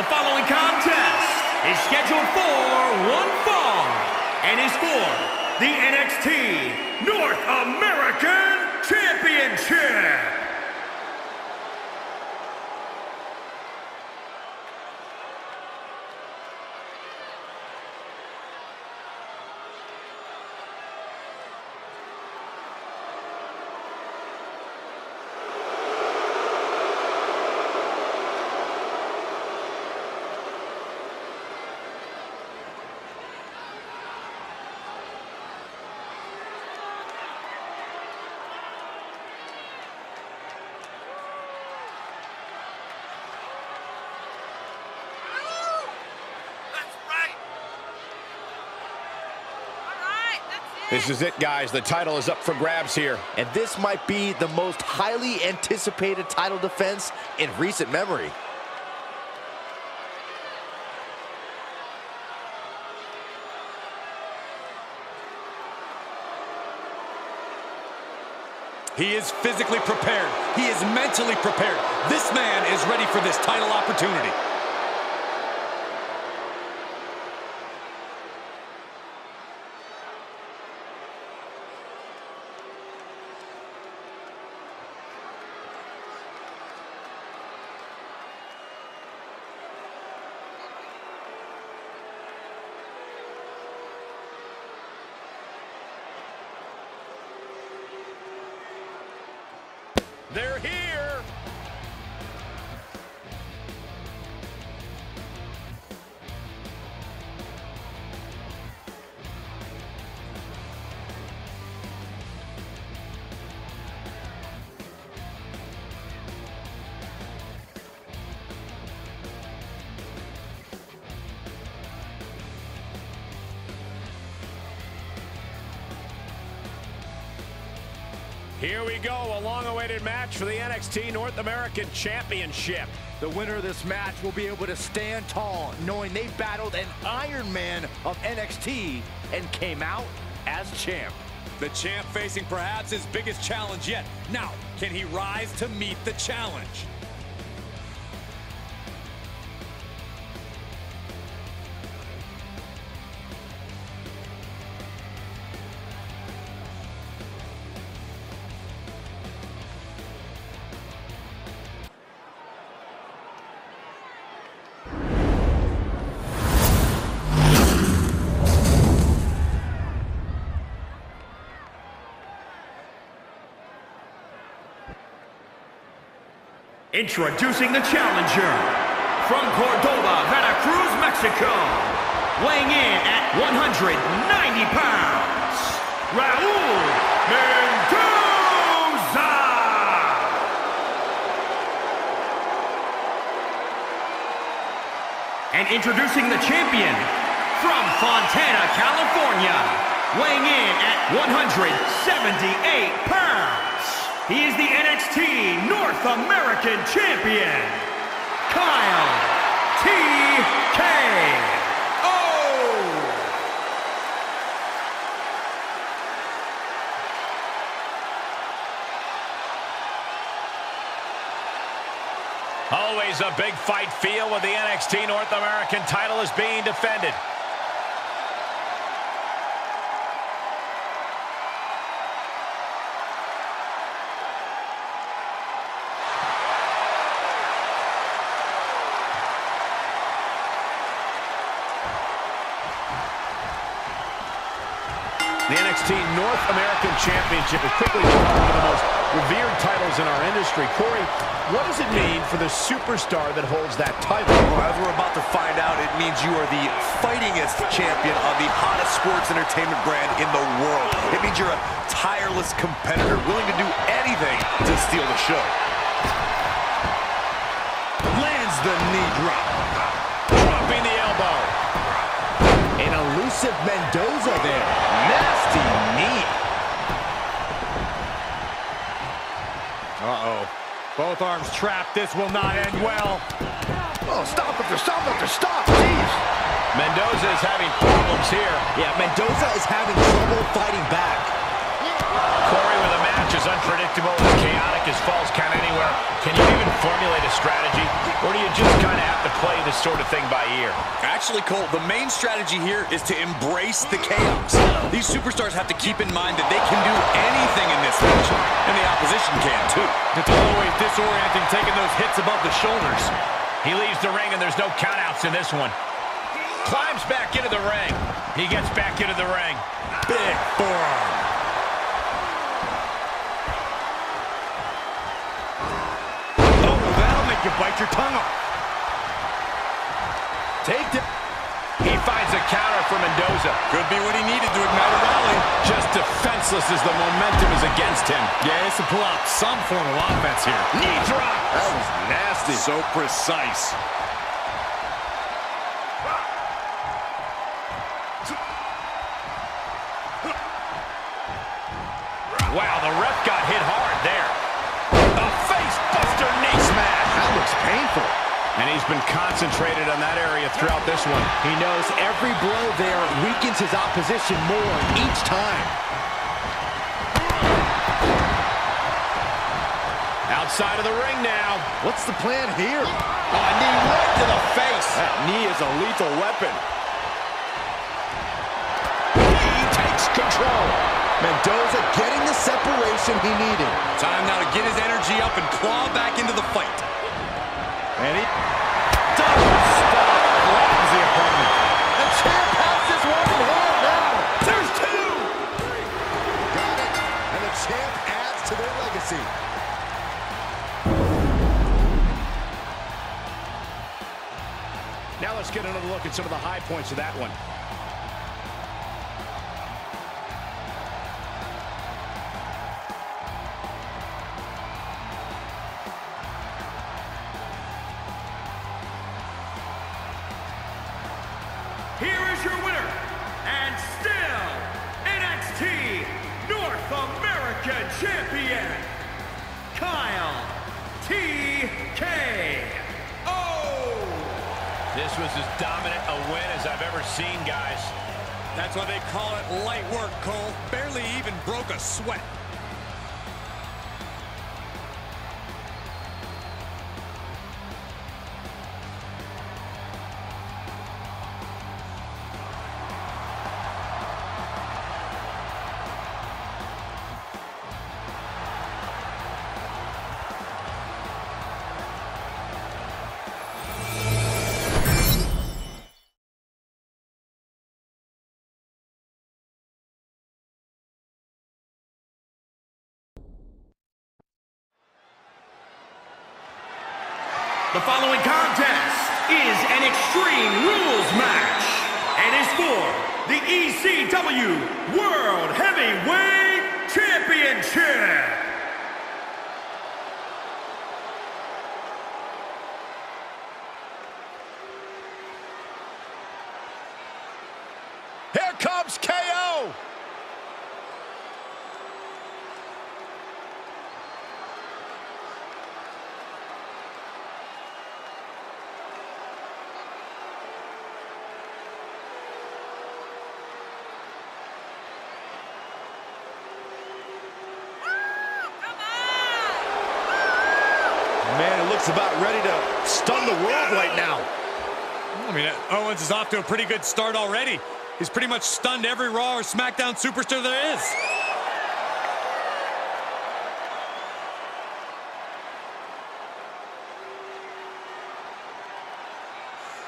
The following contest is scheduled for one fall and is for the NXT North American Championship. This is it, guys. The title is up for grabs here. And this might be the most highly anticipated title defense in recent memory. He is physically prepared. He is mentally prepared. This man is ready for this title opportunity. They're here. Here we go, a long-awaited match for the NXT North American Championship. The winner of this match will be able to stand tall, knowing they battled an Iron Man of NXT and came out as champ. The champ facing perhaps his biggest challenge yet. Now, can he rise to meet the challenge? Introducing the challenger from Cordoba, Veracruz, Mexico, weighing in at 190 pounds, Raul Mendoza. And introducing the champion from Fontana, California, weighing in at 178 pounds. He is the NXT North American Champion, Kyle TKO. Oh! Always a big fight feel when the NXT North American title is being defended. NXT North American Championship is quickly becoming one of the most revered titles in our industry. Corey, what does it mean for the superstar that holds that title? Well, as we're about to find out, it means you are the fightingest champion of the hottest sports entertainment brand in the world. It means you're a tireless competitor, willing to do anything to steal the show. Lands the knee drop. Dropping the elbow. An elusive Mendoza there. Nasty knee. Uh-oh. Both arms trapped. This will not end well. Oh, stop after stop after stop. Jeez. Mendoza is having problems here. Yeah, Mendoza is having trouble fighting back. Corey, with a match is unpredictable and chaotic as falls count anywhere, can you even formulate a strategy? Or do you just kind of have to play the sort of thing by ear. Actually, Cole, the main strategy here is to embrace the chaos. These superstars have to keep in mind that they can do anything in this match, and the opposition can too. It's always disorienting taking those hits above the shoulders. He leaves the ring, and there's no countouts in this one. Climbs back into the ring. He gets back into the ring. Big forearm. Oh, that'll make you bite your tongue off. Finds a counter for Mendoza. Could be what he needed to ignite a rally. Just defenseless as the momentum is against him. Yeah, it's to pull out some form of offense here. Knee drop. That was nasty. So precise. Been concentrated on that area throughout this one. He knows every blow there weakens his opposition more each time. Outside of the ring now. What's the plan here? Oh, a knee right to the face. That knee is a lethal weapon. He takes control. Mendoza getting the separation he needed. Time now to get his energy up and claw back into the fight. And Now let's get another look at some of the high points of that one. Seen, guys. That's why they call it light work, Cole. Barely even broke a sweat. Looks about ready to stun the world right now. I mean, Owens is off to a pretty good start already. He's pretty much stunned every Raw or SmackDown superstar there is.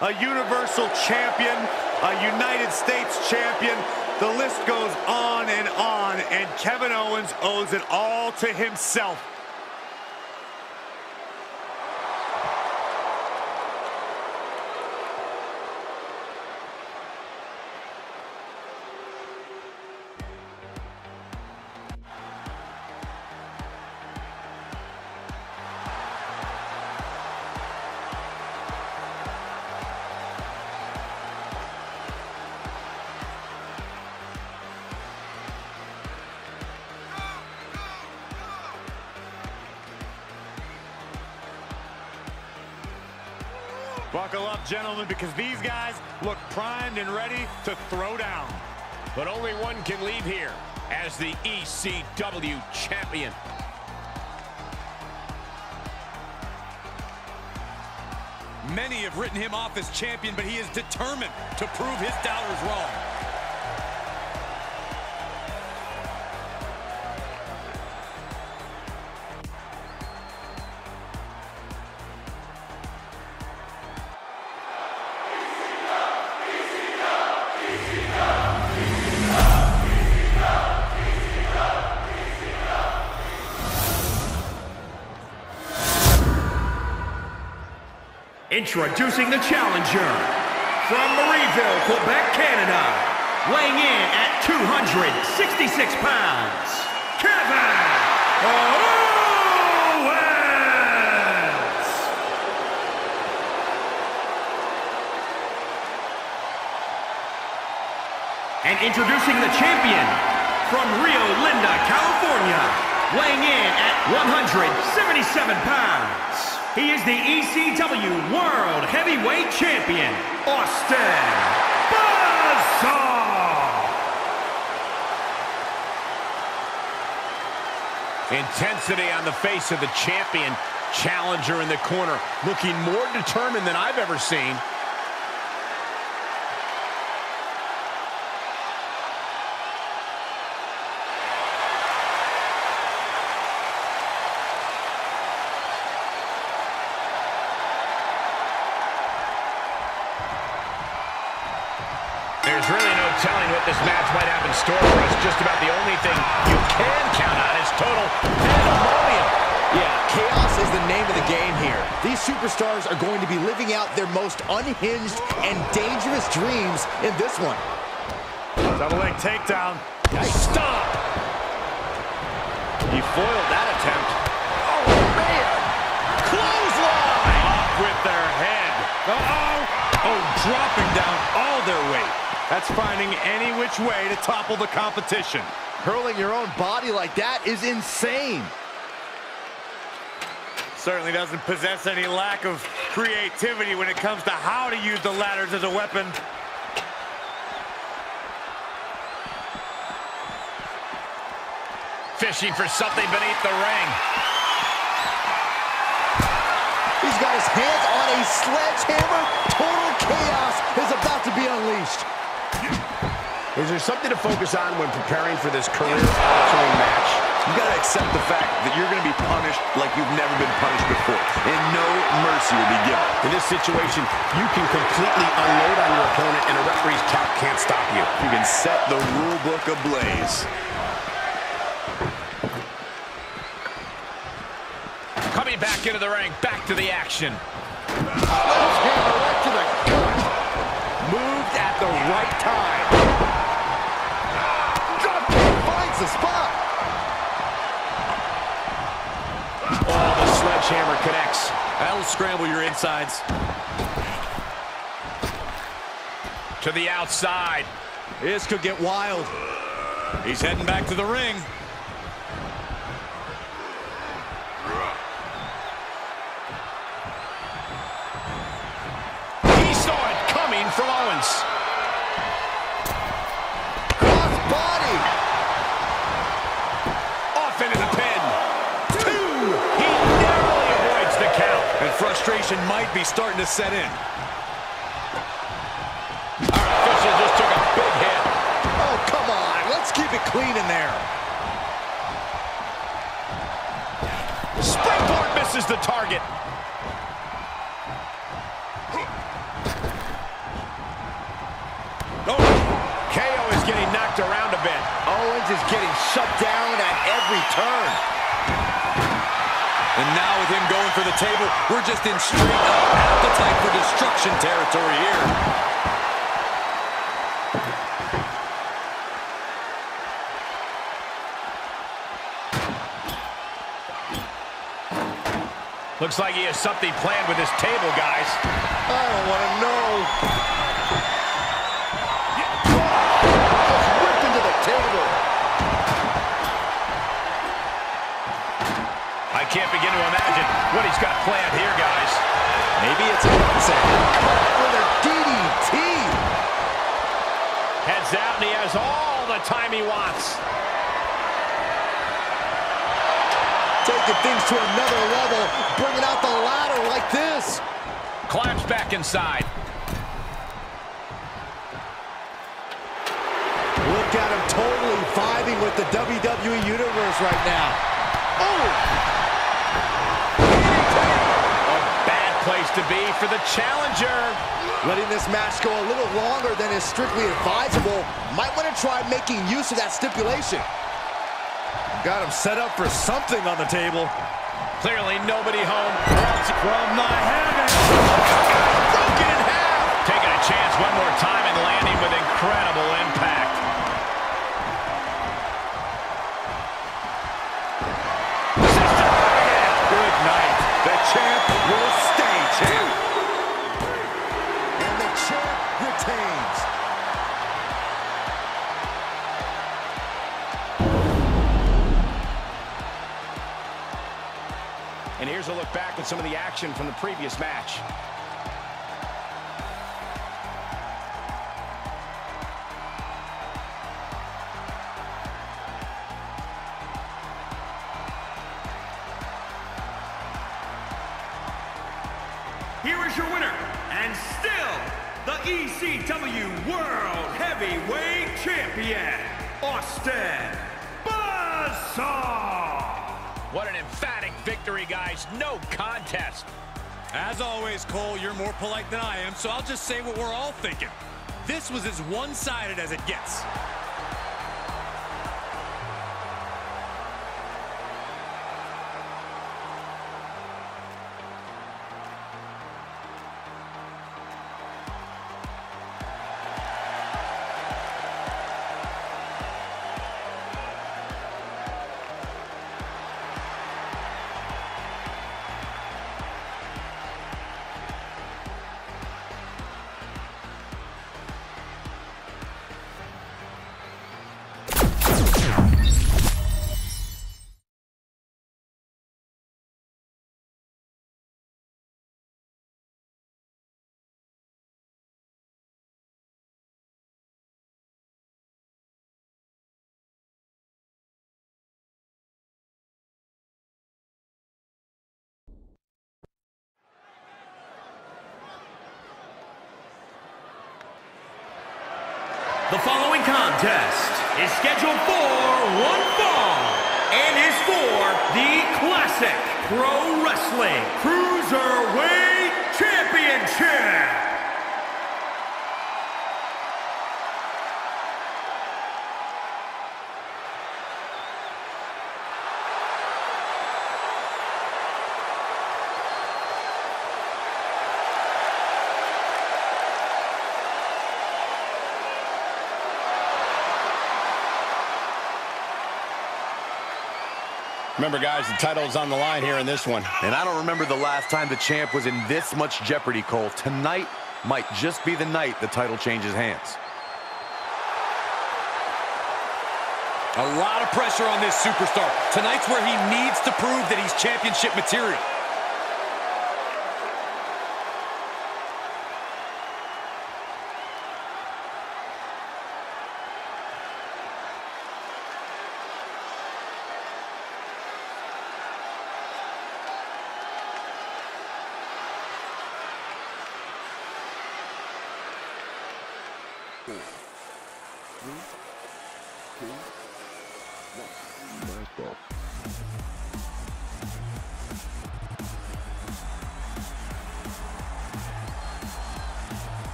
A Universal Champion, a United States Champion. The list goes on and on, and Kevin Owens owes it all to himself. Gentlemen, because these guys look primed and ready to throw down. But only one can leave here as the ECW champion. Many have written him off as champion, but he is determined to prove his doubters wrong. Introducing the challenger from Marieville, Quebec, Canada, weighing in at 266 pounds, Kevin Owens! And introducing the champion from Rio Linda, California, weighing in at 177 pounds, he is the ECW World Heavyweight Champion, Austin! Intensity on the face of the champion. Challenger in the corner, looking more determined than I've ever seen. Unhinged and dangerous dreams in this one. Double leg takedown. Nice. Stop! He foiled that attempt. Oh, man! Clothesline! Off with their head. Uh-oh. Oh, dropping down all their weight. That's finding any which way to topple the competition. Hurling your own body like that is insane. Certainly doesn't possess any lack of creativity when it comes to how to use the ladders as a weapon. Fishing for something beneath the ring. He's got his hands on a sledgehammer. Total chaos is about to be unleashed. Is there something to focus on when preparing for this career-altering match? You gotta accept the fact that you're gonna be punished like you've never been punished before, and no mercy will be given. In this situation, you can completely unload on your opponent, and a referee's count can't stop you. You can set the rule book ablaze. Coming back into the ring, back to the action. Sledgehammer right to the gut. Moved at the right time. That'll scramble your insides. To the outside. This could get wild. He's heading back to the ring. Might be starting to set in. All right, Fisher just took a big hit. Oh, come on. Let's keep it clean in there. Springboard misses the target. Oh, KO is getting knocked around a bit. Owens is getting shut down at every turn. And now with him going for the table, we're just in straight up appetite for destruction territory here. Looks like he has something planned with his table, guys. I don't want to know. Can't begin to imagine what he's got planned here, guys. Maybe it's a upset. With a DDT. Heads out, and he has all the time he wants. Taking things to another level. Bringing out the ladder like this. Climbs back inside. Look at him totally vibing with the WWE Universe right now. Oh! Be for the challenger. Letting this match go a little longer than is strictly advisable. Might want to try making use of that stipulation. Got him set up for something on the table. Clearly nobody home. From the heavens. Broken in half. Taking a chance one more time and landing with incredible impact. At some of the action from the previous match. Here is your winner, and still the ECW World Heavyweight Champion, Austin Buzzsaw. What an emphatic victory, guys. No contest. As always, Cole, you're more polite than I am, so I'll just say what we're all thinking. This was as one-sided as it gets. The following contest is scheduled for one fall and is for the Classic Pro Wrestling Cruiserweight Championship. Remember, guys, the title is on the line here in this one. And I don't remember the last time the champ was in this much jeopardy, Cole. Tonight might just be the night the title changes hands. A lot of pressure on this superstar. Tonight's where he needs to prove that he's championship material.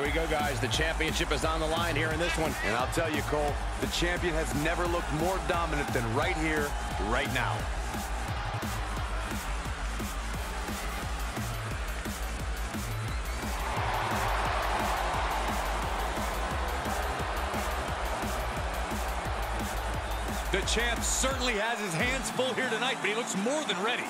Here we go, guys. The championship is on the line here in this one. And I'll tell you, Cole, the champion has never looked more dominant than right here, right now. The champ certainly has his hands full here tonight, but he looks more than ready.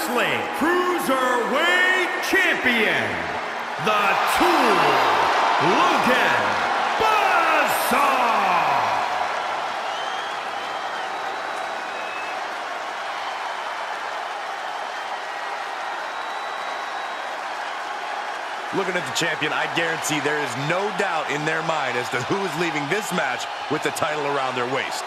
Wrestling cruiserweight champion, the Tool, Logan Bazaar. Looking at the champion, I guarantee there is no doubt in their mind as to who is leaving this match with the title around their waist.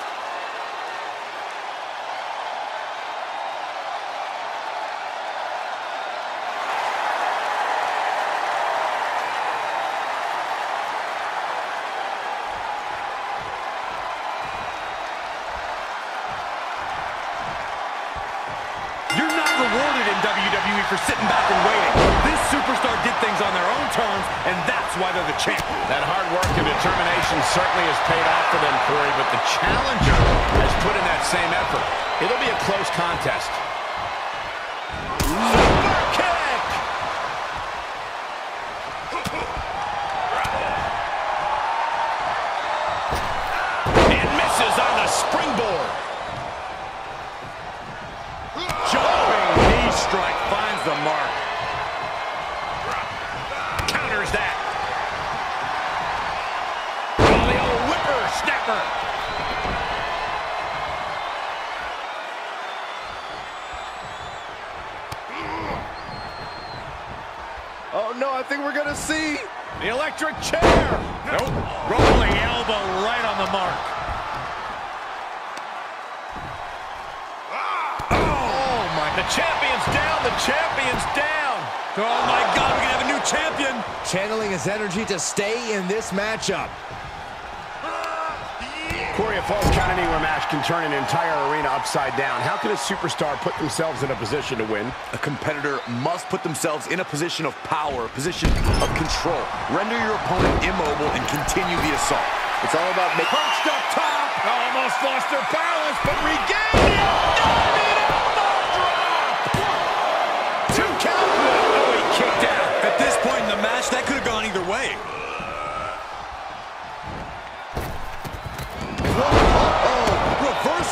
Oh my God, we're going to have a new champion. channeling his energy to stay in this matchup. Corey, a falls count anywhere match can turn an entire arena upside down. How can a superstar put themselves in a position to win? A competitor must put themselves in a position of power, a position of control. Render your opponent immobile and continue the assault. It's all about making... Perched up top. Almost lost their balance, but regained it. Diving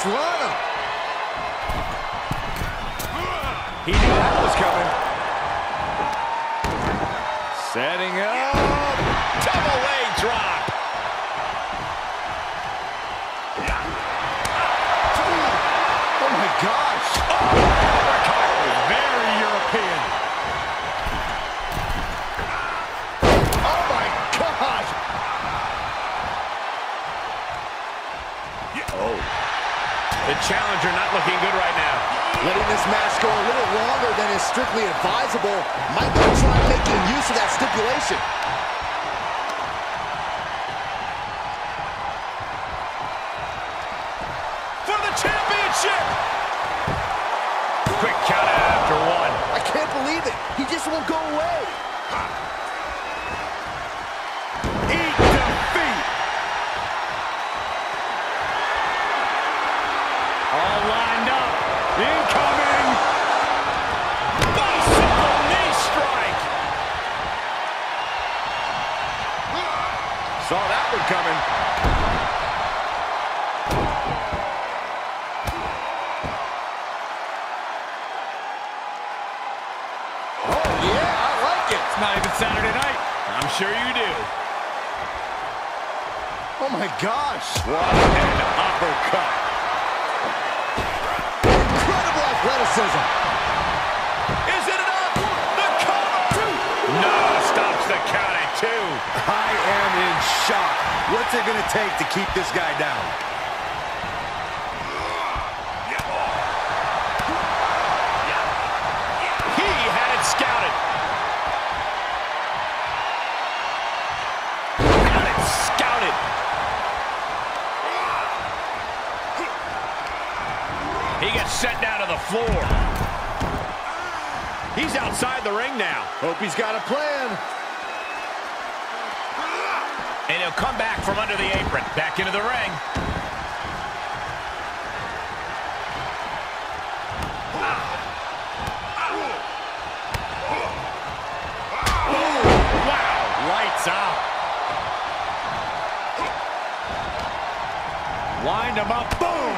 Reverse. He knew that was coming. Setting The challenger not looking good right now. Letting this match go a little longer than is strictly advisable might be try making use of that stipulation. For the championship. Quick count after one. I can't believe it. He just won't go away. Saw that one coming. Oh, yeah, I like it. It's not even Saturday night. I'm sure you do. Oh my gosh. What an uppercut. Incredible athleticism. I am in shock. What's it going to take to keep this guy down? He had it scouted. Had it scouted. He gets sent down to the floor. He's outside the ring now. Hope he's got a plan. And he'll come back from under the apron. Back into the ring. Wow, lights out. Wind him up, boom,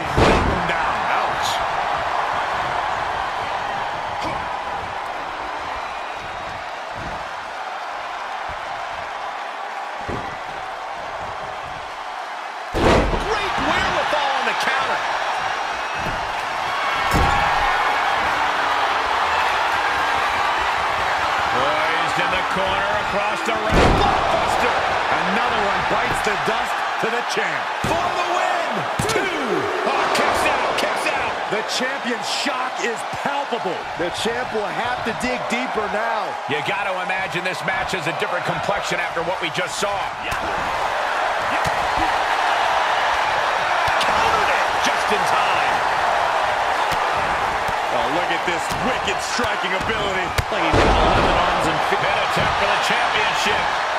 bites the dust to the champ. For the win. Two. Oh, kicks out, kicks out. The champion's shock is palpable. The champ will have to dig deeper now. You got to imagine this match has a different complexion after what we just saw. Countered it just in time. Oh, look at this wicked striking ability. Like he's got 11 arms and feet. Pin attempt for the championship.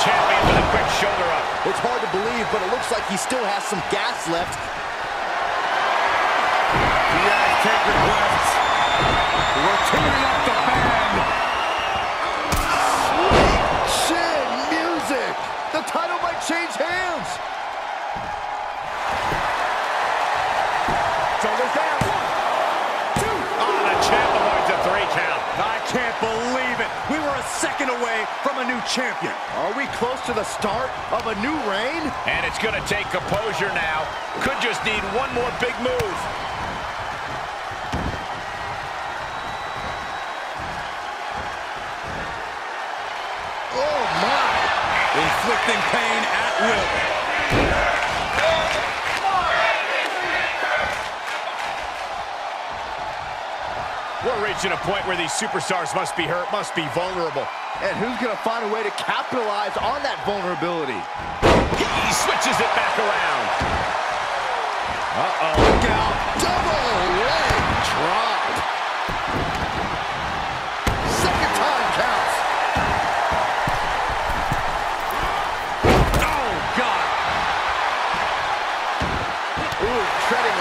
The champion with a quick shoulder up. It's hard to believe, but it looks like he still has some gas left. Guys take requests. We're tuning up the band. Chin music. The title might change hands. Shoulders down. Two. Oh, the champ avoids a three count. I can't believe it. We were a second away from a new champion. Are we close to the start of a new reign? And it's going to take composure now. Could just need one more big move. Oh, my. Inflicting pain at will. We're reaching a point where these superstars must be hurt, must be vulnerable. And who's going to find a way to capitalize on that vulnerability? He switches it back around. Uh-oh. Look out. Double leg drop. Second time counts. Oh, God. Ooh, treading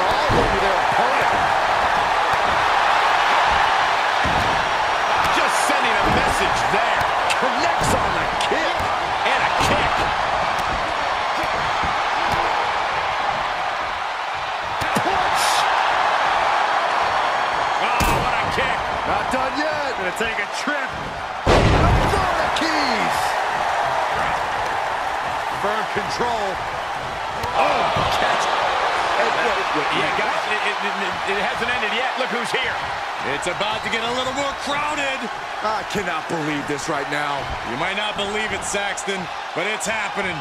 who's here. It's about to get a little more crowded. I cannot believe this right now. You might not believe it, Saxton, but it's happening.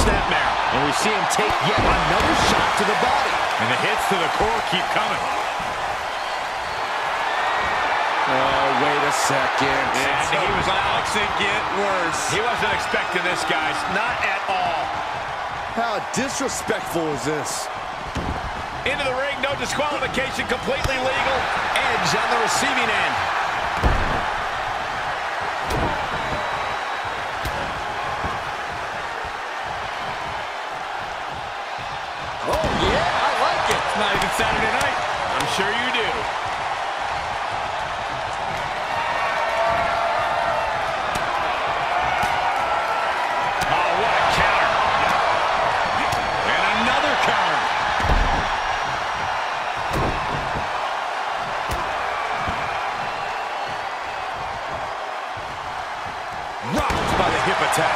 Snapmare. And we see him take yet another shot to the body. And the hits to the core keep coming. Oh, wait a second. And he was about to get worse. He wasn't expecting this, guys. Not at all. How disrespectful is this? Into the ring, no disqualification, completely legal. Edge on the receiving end. Oh, yeah, I like it. It's not even Saturday night. I'm sure you do. dropped by the hip attack.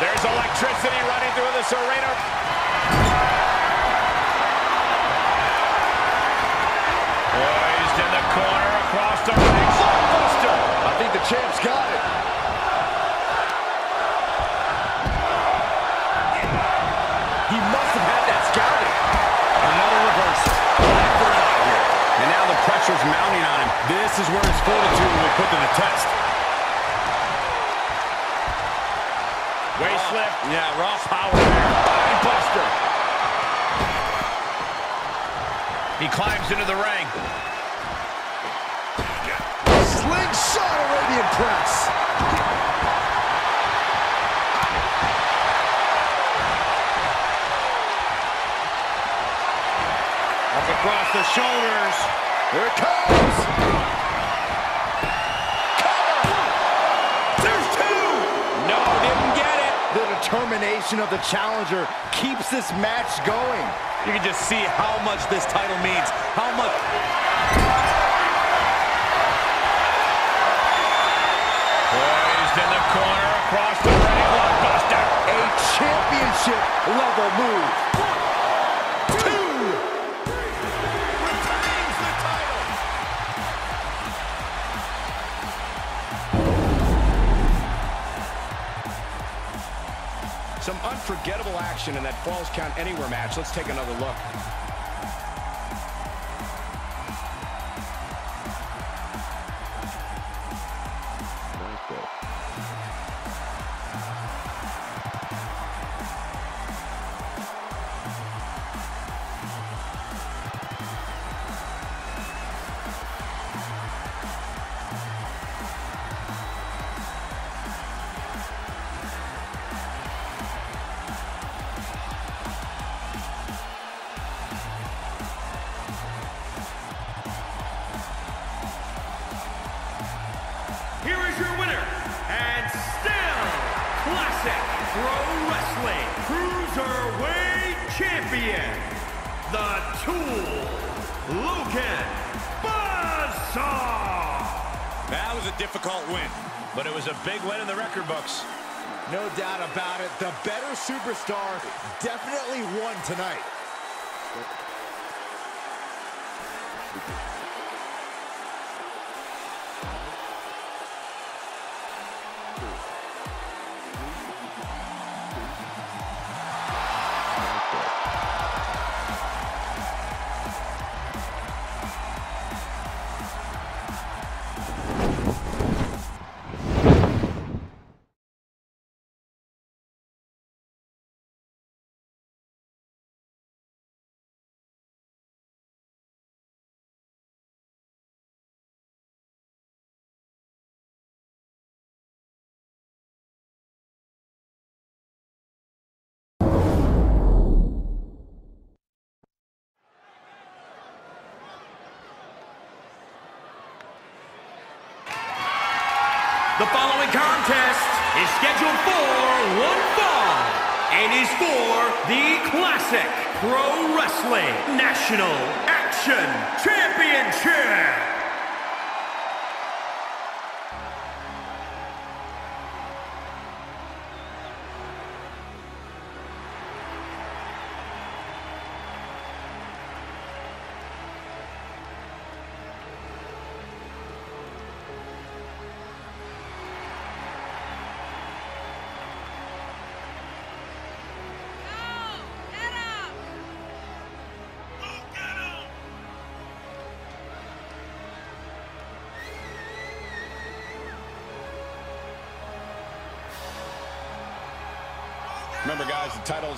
There's electricity running through this arena. Poised in the corner across the ring. Buster. I think the champ's got it. He must have had that scouting. Another reverse. And now the pressure's mounting on him. This is where his fortitude will be put to the test. Slip. Yeah, Ross power there. Buster. He climbs into the ring. Slingshot Arabian press. Up across the shoulders. Here it comes. Determination of the challenger keeps this match going. You can just see how much this title means. How much... Poised in the corner across the ring. Blockbuster. A championship level move. Unforgettable action in that Falls Count Anywhere match. Let's take another look. Tool, Logan Buzzsaw. That was a difficult win. But it was a big win in the record books. No doubt about it. The better superstar definitely won tonight. Scheduled for one fall and is for the Classic Pro Wrestling National Action Championship.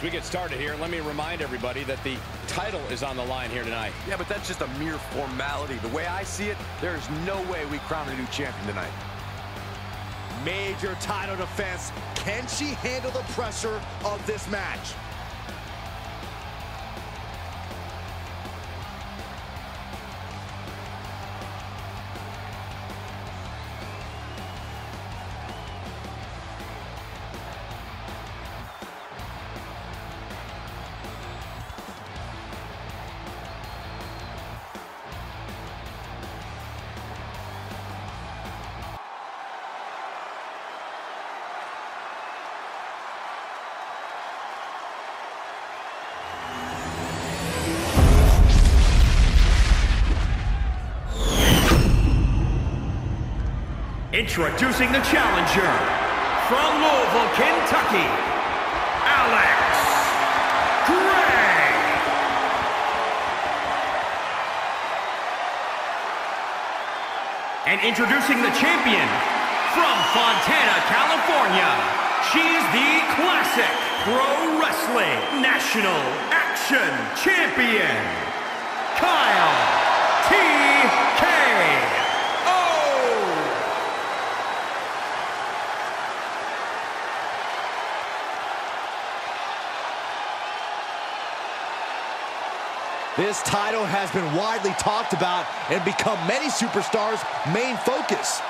As we get started here, let me remind everybody that the title is on the line here tonight. Yeah, but that's just a mere formality. The way I see it, there's no way we crown a new champion tonight. Major title defense. Can she handle the pressure of this match? Introducing the challenger from Louisville, Kentucky, Alex Gray. And introducing the champion from Fontana, California, she's the classic Pro Wrestling National Action Champion, Kyle T.K. This title has been widely talked about and become many superstars' main focus.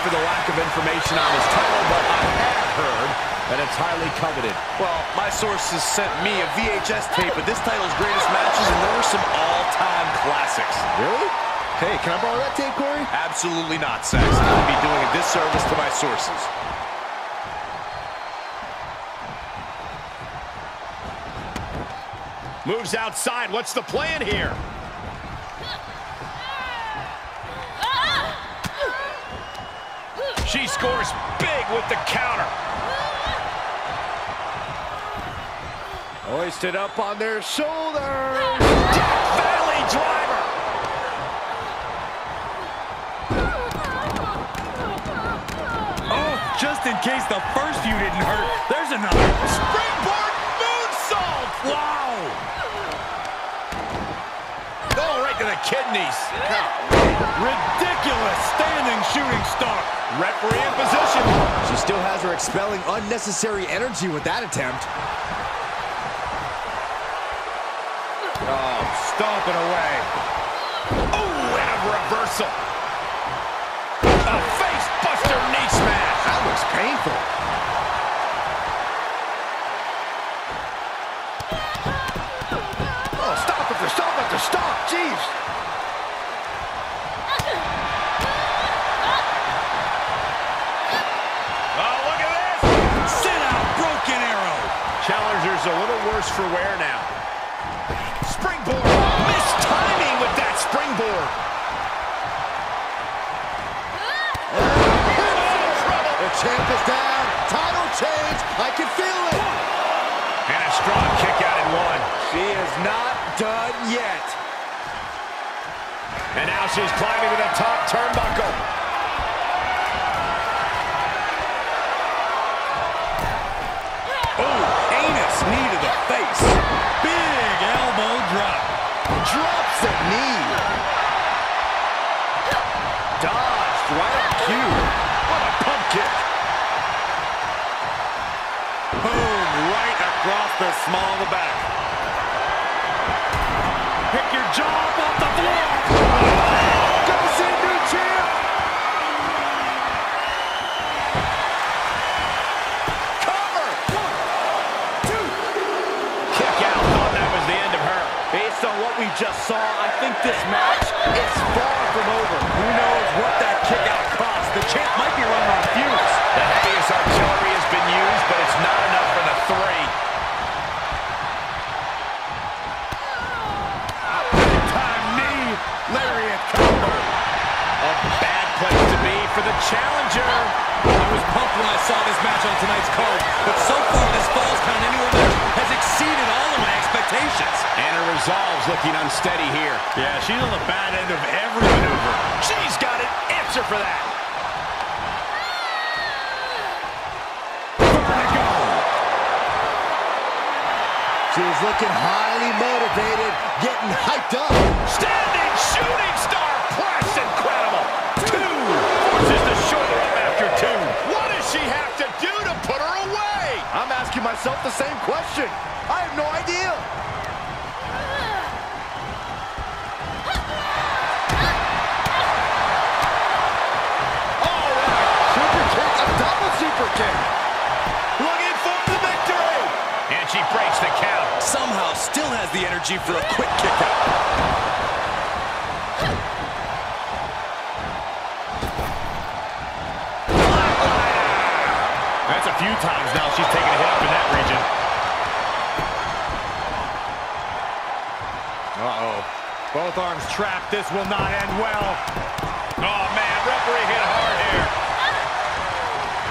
For the lack of information on this title, but I have heard that it's highly coveted. Well, my sources sent me a VHS tape of this title's greatest matches, and there were some all-time classics. Really? Hey, can I borrow that tape, Corey? Absolutely not, Saxton. I'd be doing a disservice to my sources. Moves outside. What's the plan here? Scores big with the counter. Hoisted up on their shoulders. Death Valley driver. Oh, just in case the first few didn't hurt, there's another. Springboard moonsault. Wow. Oh, right to the kidneys. Ridiculous standing shooting star. Referee in position. She still has her expelling unnecessary energy with that attempt. Oh, stomping away. Oh, and a reversal. A face buster knee smash. That looks painful. Oh, stop it, stop it, stop. Jeez. For wear now. Springboard. Missed timing with that springboard. The champ is down. Title change. I can feel it. And a strong kick out in one. She is not done yet. And now she's climbing to the top turnbuckle. Oh, anus knee to the face. Big elbow drop. Drops the knee. Dodged right on cue. What a pump kick. Boom, right across the small of the back. Pick your jaw off the floor. just saw, I think this match is far from over. Who knows what that kick out cost? The champ might be running on fumes. The heaviest artillery has been used, but it's not enough for the three. Time knee, lariat. A bad place to be for the challenger. I was pumped when I saw this match on tonight's card, but so far this falls count anyone that has exceeded all of my expectations looking unsteady here. Yeah, she's on the bad end of every maneuver. She's got an answer for that. She is looking highly motivated, getting hyped up. Standing shooting star press. Incredible. Two. Forces the shoulder up after two. What does she have to do to put her away? I'm asking myself the same question. I have no idea. All right. Super kick, a double super kick. Looking for the victory. And she breaks the count. Somehow still has the energy for a quick kick out. Times now she's taken a hit up in that region. Uh-oh. Both arms trapped. This will not end well. Oh, man, referee hit hard here.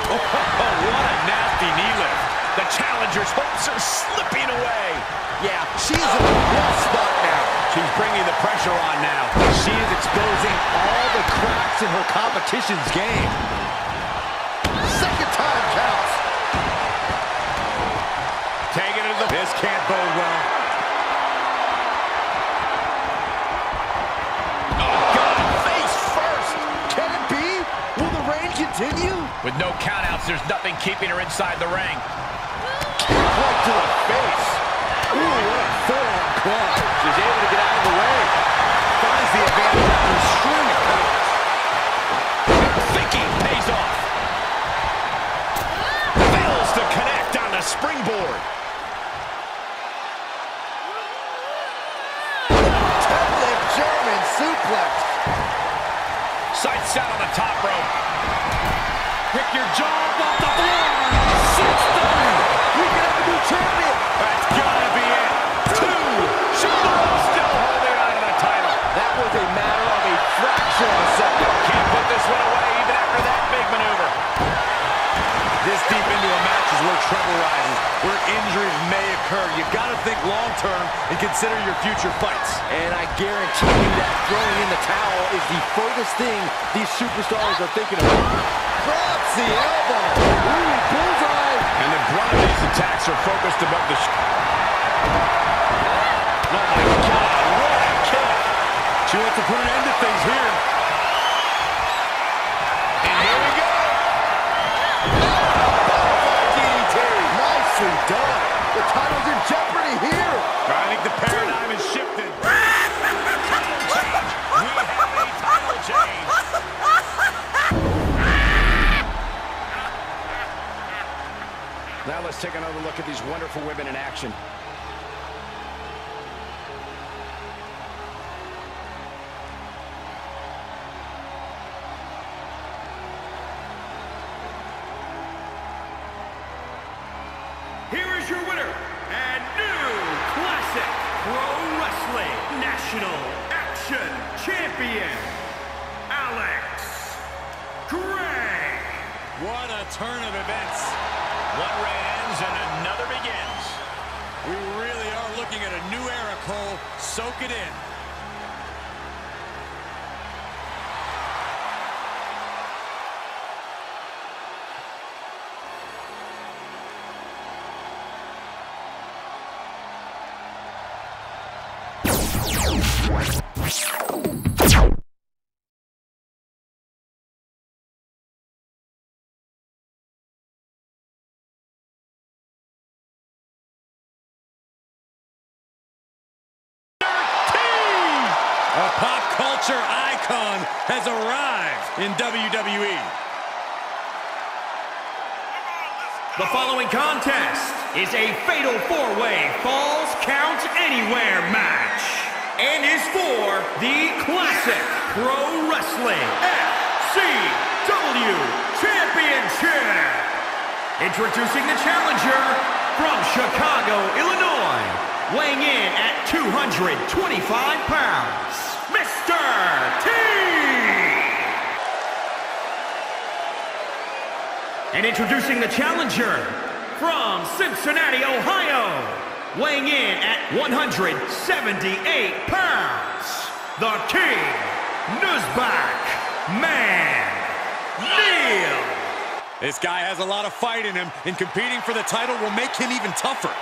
Oh, what a nasty knee lift. The challenger's hopes are slipping away. Yeah, she's in a rough spot now. She's bringing the pressure on now. She is exposing all the cracks in her competition's game. This bode well. Oh, God, face first. Can it be? Will the reign continue? With no countouts, there's nothing keeping her inside the ring. Right to the face. Ooh, what a forearm club. She's able to get out of the way. Finds the advantage after a string of counters. Thinking pays off. Fails to connect on the springboard. Suplex. Sights out on the top rope. Pick your jaw off the floor. We can have a new champion. That's gotta be it. Two. Charlotte still holding on to the title. That was a matter of a fraction of a second. Can't put this one away even after that big maneuver. This deep into a match is where trouble rises, where injuries may occur. You got to think long-term and consider your future fights. And I guarantee you that throwing in the towel is the furthest thing these superstars are thinking about. Drops the elbow. Ooh, bullseye. And the brunt of these attacks are focused above the... Oh, my God. What a kick. She wants to put an end to things here. Let's take another look at these wonderful women in action. Here is your winner and new classic pro wrestling national action champion, Alex Gray. What a turn of events. One reign ends and another begins. We really are looking at a new era, Cole. Soak it in. Has arrived in WWE. The following contest is a fatal four-way Falls Count Anywhere match and is for the Classic Pro Wrestling FCW Championship. Introducing the challenger from Chicago, Illinois, weighing in at 225 pounds, Mr. T. And introducing the challenger from Cincinnati, Ohio, weighing in at 178 pounds, the King, Nuzbak, Man, Neil. This guy has a lot of fight in him, and competing for the title will make him even tougher.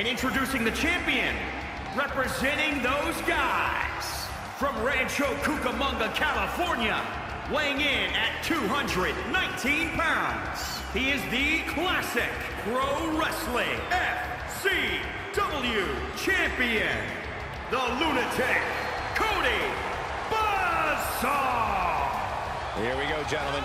And introducing the champion, representing those guys, from Rancho Cucamonga, California, weighing in at 219 pounds. He is the classic Pro Wrestling FCW champion, the lunatic, Cody Buzzsaw. Here we go, gentlemen.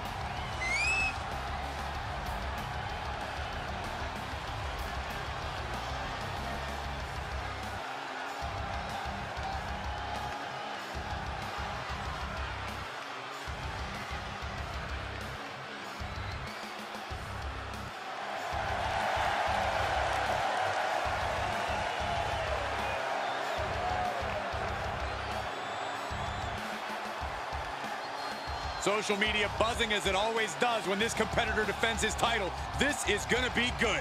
Social media buzzing as it always does when this competitor defends his title. This is going to be good.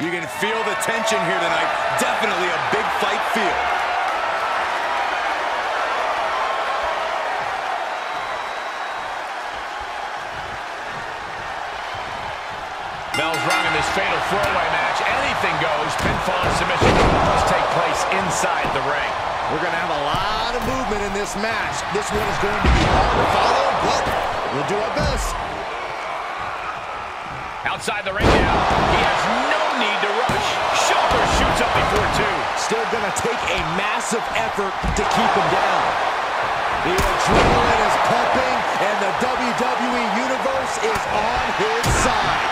You can feel the tension here tonight. Definitely a big fight feel. Fatal four-way match. Anything goes. Pinfall and submission must take place inside the ring. We're going to have a lot of movement in this match. This one is going to be hard to follow, but we'll do our best. Outside the ring now. He has no need to rush. Shoulder shoots up before two. Still going to take a massive effort to keep him down. The adrenaline is pumping, and the WWE Universe is on his side.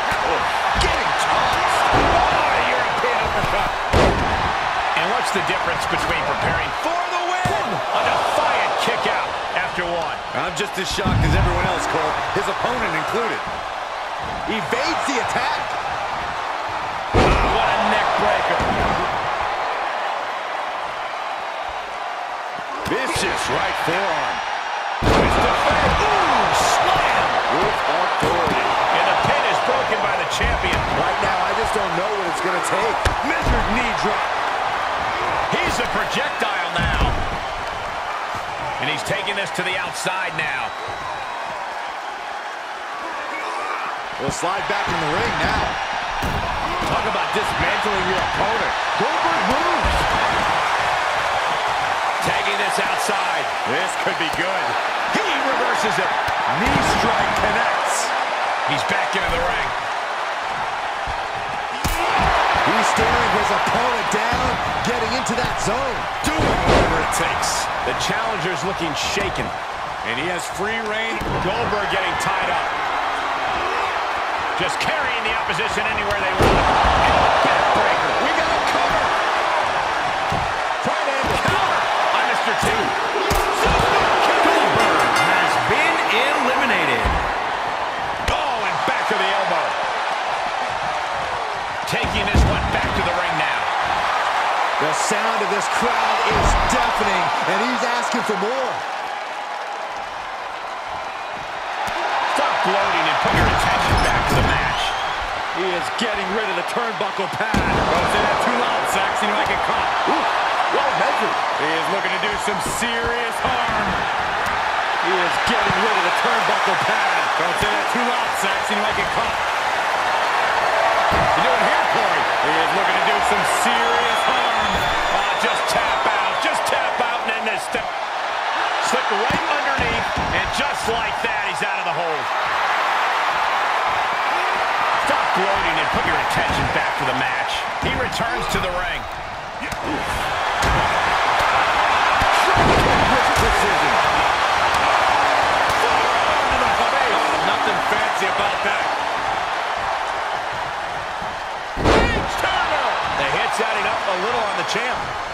Getting tossed. Oh, European uppercut. And what's the difference between preparing for the win? A defiant kick out after one. I'm just as shocked as everyone else, Cole, his opponent included. Evades the attack. Vicious right forearm. Twist of fate. Ooh, slam. With authority. And the pin is broken by the champion. Right now, I just don't know what it's going to take. Measured knee drop. He's a projectile now. And he's taking this to the outside now. We'll slide back in the ring now. Talk about dismantling your opponent. Goldberg moves. Tagging this outside. This could be good. He reverses it. Knee strike connects. He's back into the ring. He's staring his opponent down, getting into that zone. Doing whatever it takes. The challenger's looking shaken. And he has free reign. Goldberg getting tied up. Just carrying the opposition anywhere they want. On Mr. T. Goldberg has been eliminated. Oh, and back to the elbow. Taking this one back to the ring now. The sound of this crowd is deafening, and he's asking for more. Stop gloating and put your attention back to the match. He is getting rid of the turnbuckle pad. Goes in at too loud, Saxton. You might get caught. Ooh, well measured. He is looking to do some serious harm. He is getting rid of the turnbuckle pad. Don't say that too loud, Saxton. You might get caught. You doing here, Corey? He is looking to do some serious harm. Ah, just tap out. Just tap out and then this step. Slip right underneath, and just like that, he's out of the hold. Stop gloating and put your attention back to the match. He returns to the ring. Precision. Into the face. Nothing fancy about that. Page Turner. The hit's adding up a little on the champ.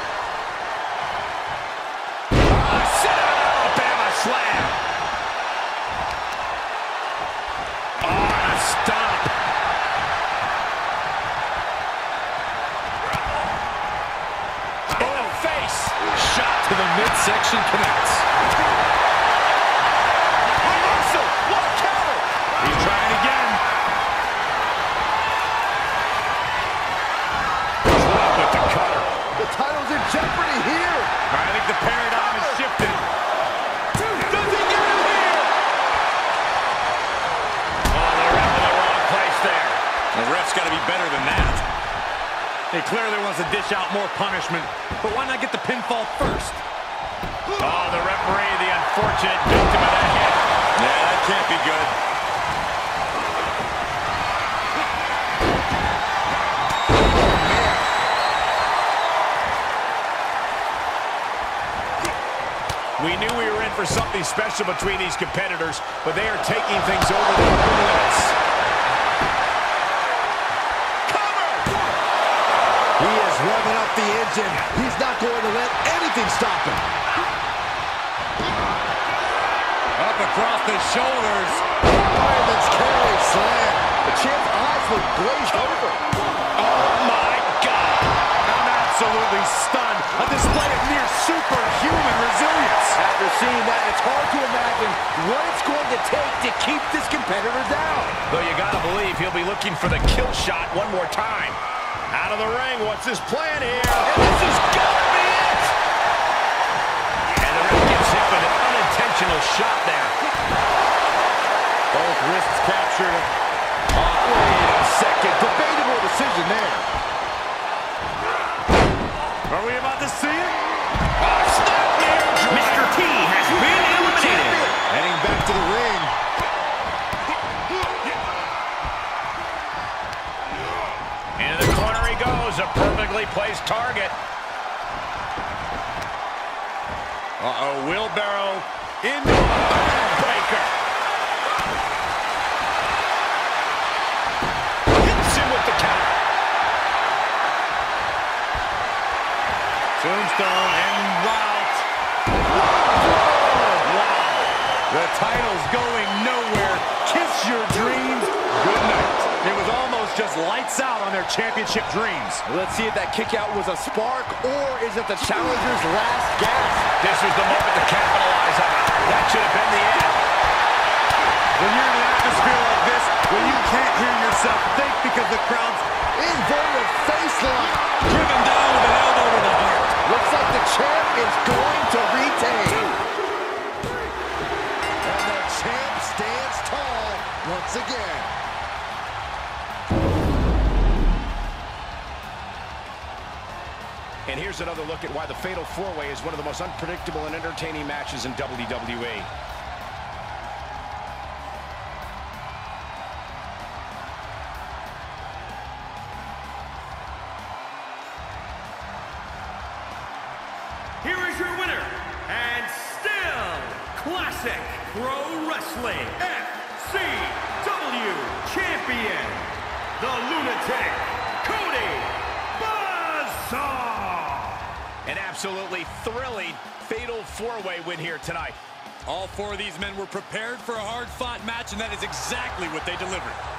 Punishment, but why not get the pinfall first? Oh, the referee, the unfortunate victim of that hit. Yeah, that can't be good. We knew we were in for something special between these competitors, but they are taking things over the limits. He's not going to let anything stop him. Up across the shoulders. Fireman's carry slam. The champ's eyes look glazed over. Oh, my God! I'm absolutely stunned. A display of near superhuman resilience. After seeing that, it's hard to imagine what it's going to take to keep this competitor down. Though you gotta believe he'll be looking for the kill shot one more time. Out of the ring, what's his plan here? And this is gonna be it! And the ref gets hit with an unintentional shot there. Both wrists captured. Oh, wait a second. Debatable decision there. Are we about to see it? A perfectly placed target. Uh-oh, wheelbarrow into a breaker. Hits him with the counter. Tombstone en route. Wow. The title's going nowhere. Kiss your dreams. Good night. It was almost just lights out on their championship dreams. Let's see if that kick out was a spark or is it the challenger's last gasp? This was the moment to capitalize on it. That should have been the end. When you're in an atmosphere like this, when you can't hear yourself think because the crowd's Inverted face lock. driven down with an elbow to the heart. Looks like the champ is going to retain. And the champ stands tall once again. And here's another look at why the Fatal 4-Way is one of the most unpredictable and entertaining matches in WWE. Win here tonight. All four of these men were prepared for a hard-fought match, and that is exactly what they delivered.